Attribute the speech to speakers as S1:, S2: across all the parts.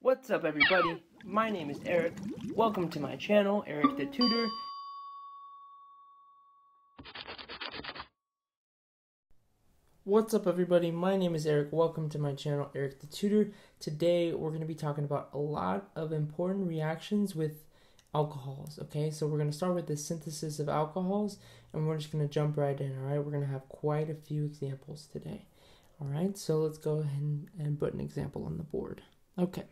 S1: What's up everybody? My name is Eric. Welcome to my channel, Eric the Tutor. What's up everybody? My name is Eric. Welcome to my channel, Eric the Tutor. Today we're going to be talking about a lot of important reactions with alcohols, okay? So we're going to start with the synthesis of alcohols and we're just going to jump right in, all right? We're going to have quite a few examples today. All right, so let's go ahead and put an example on the board. Okay.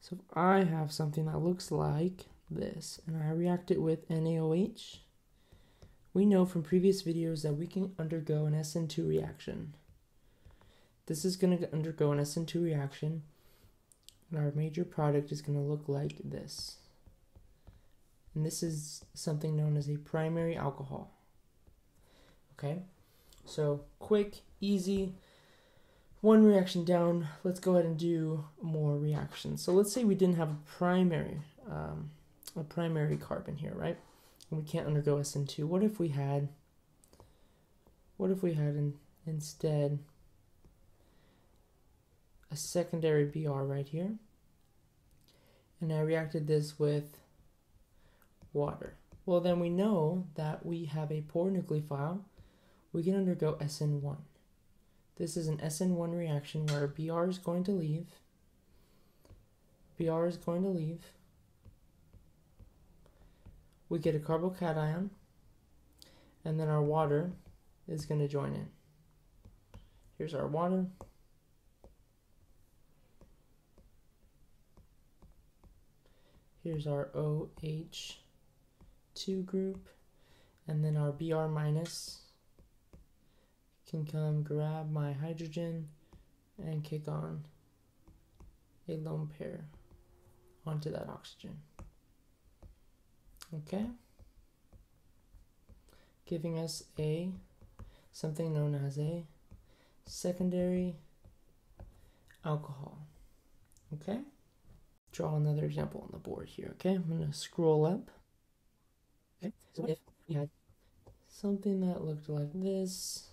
S1: So if I have something that looks like this and I react it with NaOH, we know from previous videos that we can undergo an SN2 reaction. This is going to undergo an SN2 reaction and our major product is going to look like this. And this is something known as a primary alcohol. Okay, so quick, easy, one reaction down. Let's go ahead and do more reactions. So let's say we didn't have a primary, um, a primary carbon here, right? And we can't undergo SN2. What if we had, what if we had in, instead a secondary Br right here? And I reacted this with water. Well, then we know that we have a poor nucleophile. We can undergo SN1. This is an SN1 reaction where Br is going to leave. Br is going to leave. We get a carbocation, and then our water is going to join in. Here's our water. Here's our OH2 group, and then our Br minus can come grab my hydrogen and kick on a lone pair onto that oxygen. Okay? Giving us a something known as a secondary alcohol. Okay? Draw another example on the board here, okay? I'm going to scroll up. Okay, so if we had something that looked like this,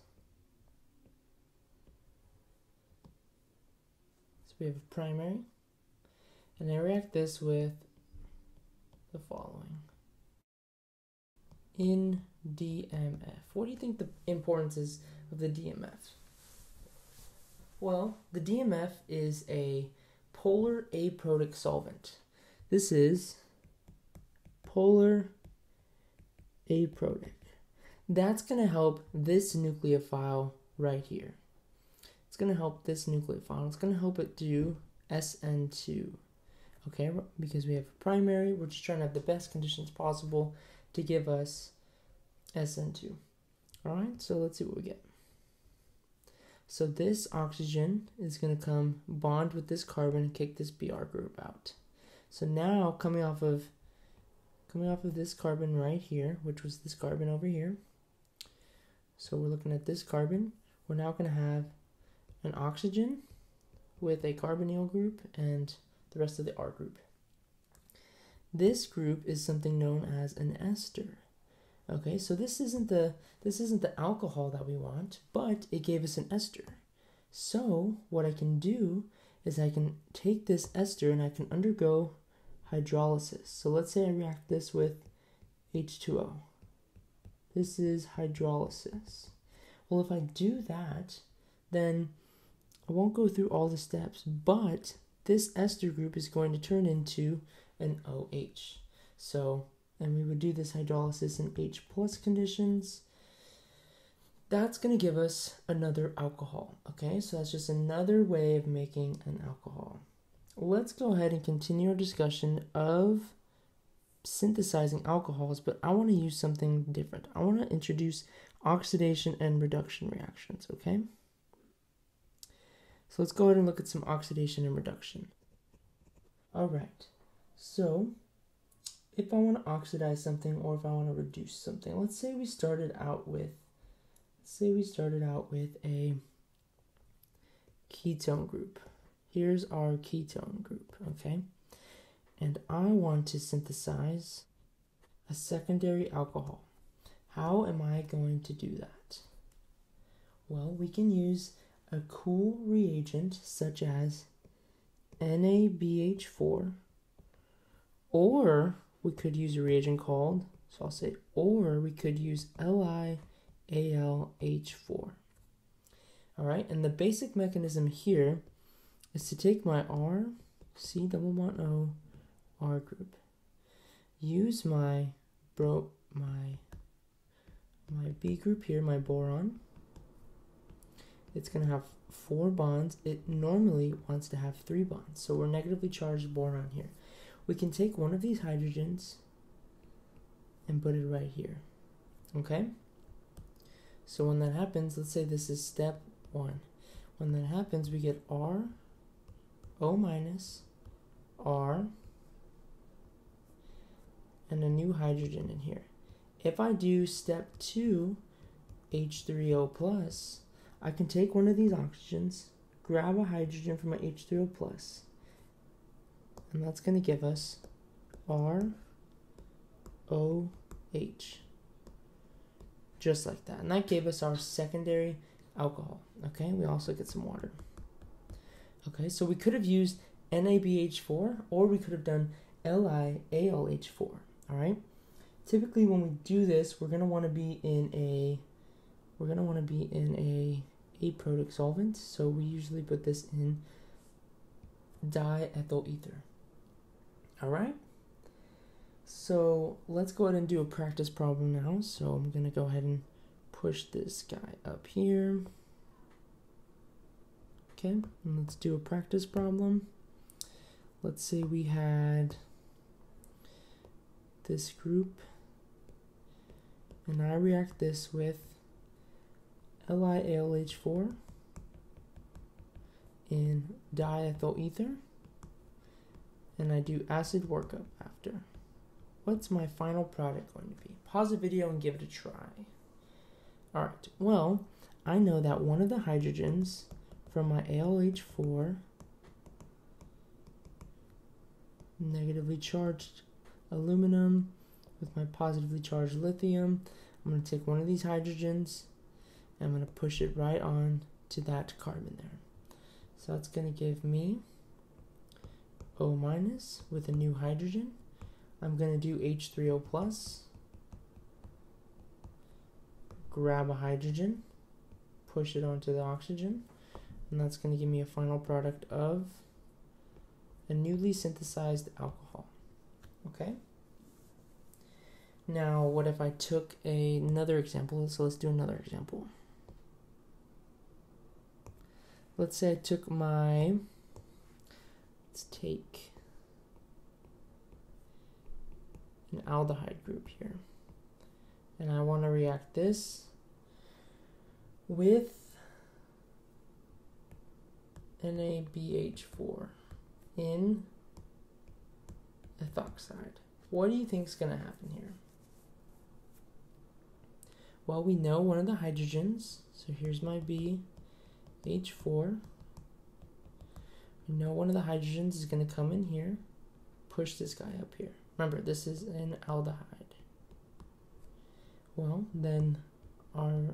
S1: we have a primary. And I react this with the following. In DMF. What do you think the importance is of the DMF? Well, the DMF is a polar aprotic solvent. This is polar aprotic. That's going to help this nucleophile right here. It's going to help this nucleophile. It's going to help it do SN2. Okay, because we have a primary, we're just trying to have the best conditions possible to give us SN2. All right, so let's see what we get. So this oxygen is going to come bond with this carbon and kick this Br group out. So now coming off of coming off of this carbon right here, which was this carbon over here. So we're looking at this carbon. We're now going to have an oxygen with a carbonyl group and the rest of the R group. This group is something known as an ester. Okay, so this isn't the this isn't the alcohol that we want, but it gave us an ester. So what I can do is I can take this ester and I can undergo hydrolysis. So let's say I react this with H2O. This is hydrolysis. Well, if I do that, then I won't go through all the steps, but this ester group is going to turn into an OH. So, and we would do this hydrolysis in H plus conditions. That's going to give us another alcohol. Okay, so that's just another way of making an alcohol. Let's go ahead and continue our discussion of synthesizing alcohols, but I want to use something different. I want to introduce oxidation and reduction reactions, okay? So let's go ahead and look at some oxidation and reduction. All right, so if I want to oxidize something or if I want to reduce something, let's say we started out with, let's say we started out with a ketone group. Here's our ketone group, okay? And I want to synthesize a secondary alcohol. How am I going to do that? Well, we can use a cool reagent such as NaBH4, or we could use a reagent called, so I'll say, or we could use LiAlH4. All right, and the basic mechanism here is to take my R, C double bond O, R group, use my bro my my B group here, my boron. It's gonna have four bonds. It normally wants to have three bonds, so we're negatively charged boron here. We can take one of these hydrogens and put it right here. Okay? So when that happens, let's say this is step 1. When that happens, we get R, O minus, R, and a new hydrogen in here. If I do step 2, H3O plus, I can take one of these oxygens, grab a hydrogen from my H3O plus, and that's going to give us R, O, H. Just like that. And that gave us our secondary alcohol. Okay, we also get some water. Okay, so we could have used NaBH4 or we could have done LiAlH4. All right. Typically, when we do this, we're gonna want to be in a we're gonna want to be in a aprotic solvent. So we usually put this in diethyl ether. All right. So let's go ahead and do a practice problem now. So I'm gonna go ahead and push this guy up here. Okay, and let's do a practice problem. Let's say we had this group, and I react this with LiAlH4 in diethyl ether, and I do acid workup after. What's my final product going to be? Pause the video and give it a try. Alright, well, I know that one of the hydrogens from my ALH4 negatively charged aluminum with my positively charged lithium. I'm going to take one of these hydrogens I'm going to push it right on to that carbon there. So that's going to give me O minus with a new hydrogen. I'm going to do H3O plus. Grab a hydrogen, push it onto the oxygen, and that's going to give me a final product of a newly synthesized alcohol. Okay? Now, what if I took a, another example? So let's do another example. Let's say I took my, let's take an aldehyde group here. And I want to react this with NaBH4 in ethoxide. What do you think is going to happen here? Well, we know one of the hydrogens, so here's my B, H4. We know one of the hydrogens is going to come in here, push this guy up here. Remember, this is an aldehyde. Well, then our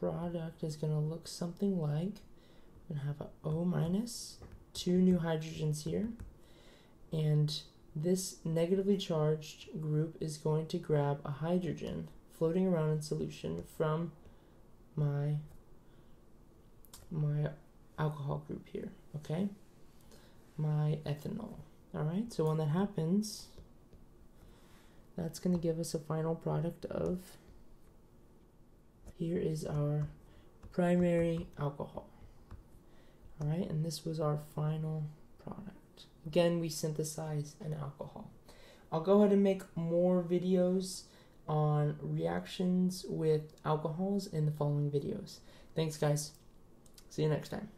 S1: product is going to look something like, we're going to have an O minus, two new hydrogens here, and this negatively charged group is going to grab a hydrogen floating around in solution from my my alcohol group here, okay? My ethanol. All right, so when that happens, that's going to give us a final product of here is our primary alcohol. All right, and this was our final product. Again, we synthesize an alcohol. I'll go ahead and make more videos on reactions with alcohols in the following videos. Thanks, guys. See you next time.